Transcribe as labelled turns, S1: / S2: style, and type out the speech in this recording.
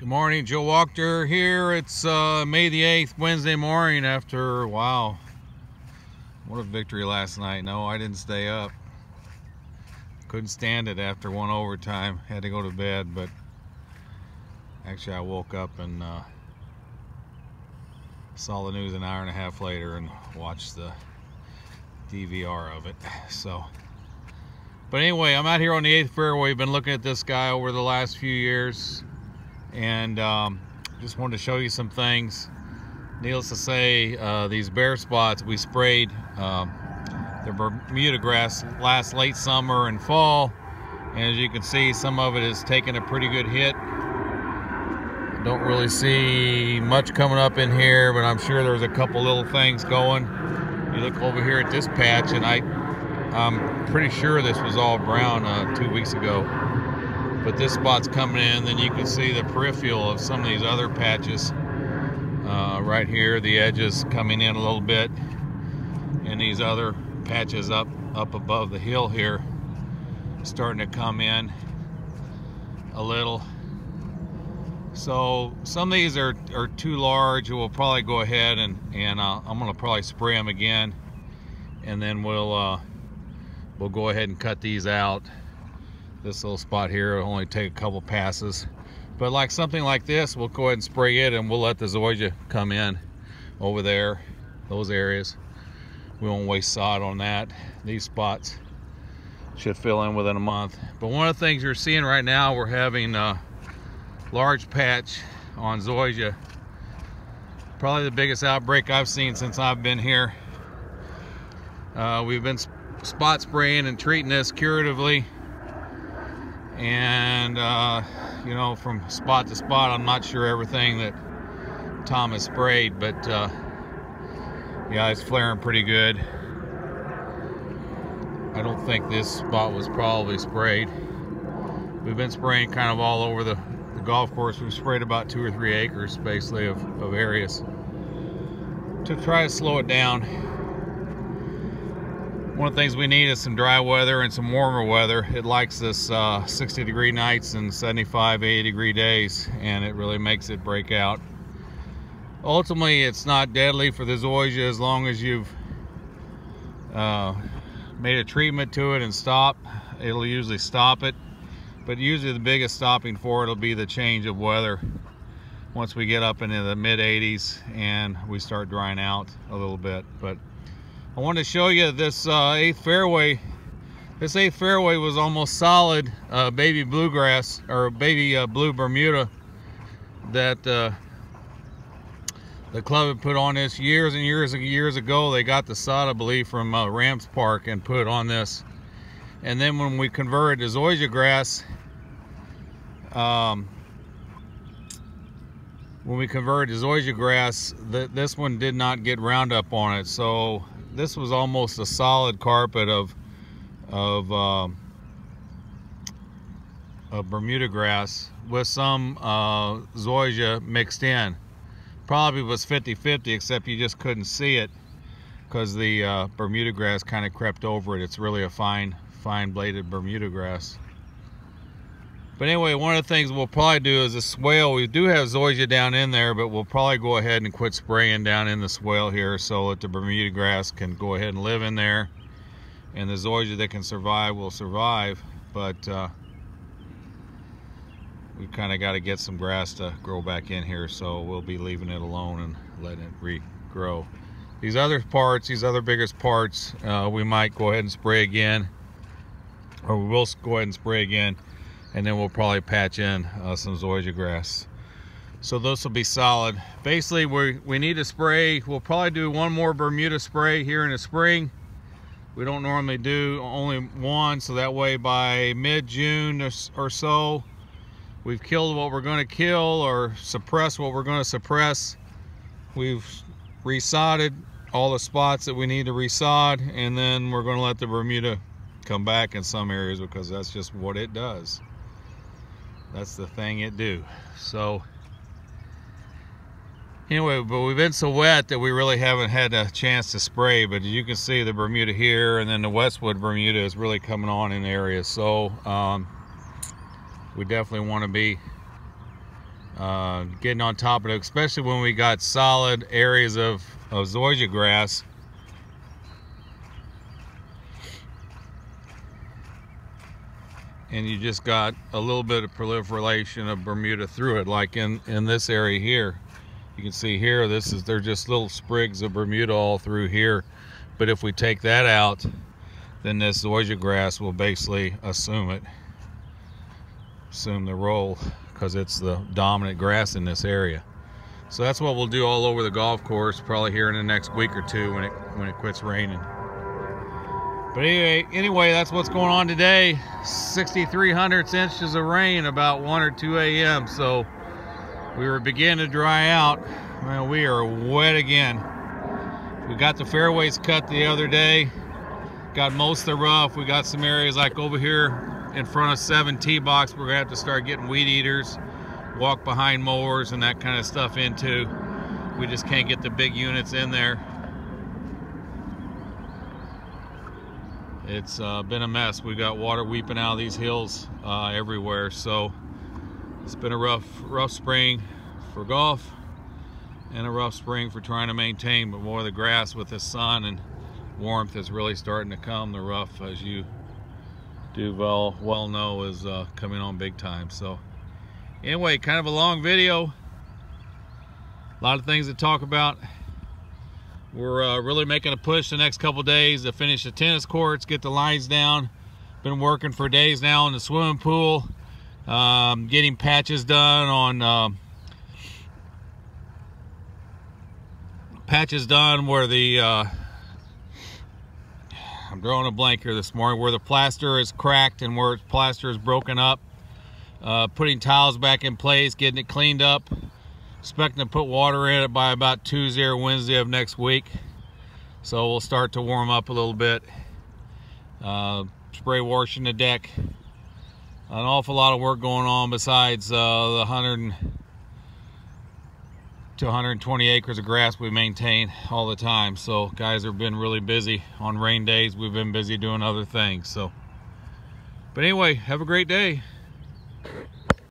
S1: Good morning, Joe Wachter here. It's uh, May the 8th, Wednesday morning after, wow, what a victory last night. No, I didn't stay up. Couldn't stand it after one overtime. Had to go to bed, but actually I woke up and uh, saw the news an hour and a half later and watched the DVR of it. So, but anyway, I'm out here on the 8th fairway. Been looking at this guy over the last few years and um, just wanted to show you some things. Needless to say, uh, these bare spots we sprayed um, the Bermuda grass last late summer and fall. And as you can see, some of it is taking a pretty good hit. Don't really see much coming up in here, but I'm sure there's a couple little things going. You look over here at this patch, and I, I'm pretty sure this was all brown uh, two weeks ago but this spot's coming in then you can see the peripheral of some of these other patches uh, right here. The edges coming in a little bit and these other patches up up above the hill here starting to come in a little. So some of these are, are too large. We'll probably go ahead and and uh, I'm gonna probably spray them again and then we'll uh, we'll go ahead and cut these out this little spot here will only take a couple passes. But like something like this, we'll go ahead and spray it and we'll let the zoysia come in over there, those areas. We won't waste sod on that. These spots should fill in within a month. But one of the things you're seeing right now, we're having a large patch on zoysia. Probably the biggest outbreak I've seen since I've been here. Uh, we've been spot spraying and treating this curatively and uh, you know from spot to spot I'm not sure everything that Tom has sprayed but uh, yeah it's flaring pretty good. I don't think this spot was probably sprayed. We've been spraying kind of all over the, the golf course. We've sprayed about two or three acres basically of, of areas. To try to slow it down one of the things we need is some dry weather and some warmer weather. It likes this uh, 60 degree nights and 75, 80 degree days, and it really makes it break out. Ultimately, it's not deadly for the zoysia as long as you've uh, made a treatment to it and stop. It'll usually stop it, but usually the biggest stopping for it will be the change of weather. Once we get up into the mid 80s and we start drying out a little bit, but I want to show you this uh, eighth fairway. This eighth fairway was almost solid uh, baby bluegrass or baby uh, blue Bermuda that uh, the club had put on this years and years and years ago. They got the sod, I believe, from uh, Rams Park and put on this. And then when we converted to zoysia grass, um, when we converted to zoysia grass, the, this one did not get Roundup on it. So this was almost a solid carpet of of, uh, of Bermuda grass with some uh, zoysia mixed in. Probably was 50-50 except you just couldn't see it because the uh, Bermuda grass kind of crept over it. It's really a fine, fine bladed Bermuda grass. But anyway, one of the things we'll probably do is a swale. We do have zoysia down in there, but we'll probably go ahead and quit spraying down in the swale here so that the Bermuda grass can go ahead and live in there. And the zoysia that can survive will survive. But uh, we kind of got to get some grass to grow back in here, so we'll be leaving it alone and letting it regrow. These other parts, these other biggest parts, uh, we might go ahead and spray again, or we will go ahead and spray again and then we'll probably patch in uh, some zoysia grass. So those will be solid. Basically, we, we need to spray. We'll probably do one more Bermuda spray here in the spring. We don't normally do only one, so that way by mid-June or, or so, we've killed what we're gonna kill or suppressed what we're gonna suppress. We've resodded all the spots that we need to resod, and then we're gonna let the Bermuda come back in some areas because that's just what it does that's the thing it do so anyway but we've been so wet that we really haven't had a chance to spray but as you can see the Bermuda here and then the Westwood Bermuda is really coming on in the area so um, we definitely want to be uh, getting on top of it, especially when we got solid areas of, of zoysia grass. And you just got a little bit of proliferation of Bermuda through it, like in, in this area here. You can see here, this is, they're just little sprigs of Bermuda all through here. But if we take that out, then this zoysia grass will basically assume it, assume the role because it's the dominant grass in this area. So that's what we'll do all over the golf course, probably here in the next week or two when it when it quits raining. But anyway, anyway, that's what's going on today. 63 hundredths inches of rain about 1 or 2 a.m. So we were beginning to dry out. Well, we are wet again. We got the fairways cut the other day. Got most of the rough. We got some areas like over here in front of 7 tee box we're gonna have to start getting weed eaters walk behind mowers and that kind of stuff into we just can't get the big units in there it's uh, been a mess We've got water weeping out of these hills uh, everywhere so it's been a rough rough spring for golf and a rough spring for trying to maintain but more the grass with the sun and warmth is really starting to come the rough as you do well well know is uh, coming on big time. So anyway, kind of a long video. A lot of things to talk about. We're uh, really making a push the next couple days to finish the tennis courts, get the lines down. Been working for days now in the swimming pool, um, getting patches done on um, patches done where the uh, I'm drawing a blank here this morning, where the plaster is cracked and where plaster is broken up. Uh, putting tiles back in place, getting it cleaned up. Expecting to put water in it by about Tuesday or Wednesday of next week. So we'll start to warm up a little bit. Uh, spray washing the deck. An awful lot of work going on besides uh, the 100 to 120 acres of grass we maintain all the time. So guys have been really busy on rain days. We've been busy doing other things. So, but anyway, have a great day.